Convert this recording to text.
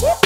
Woo!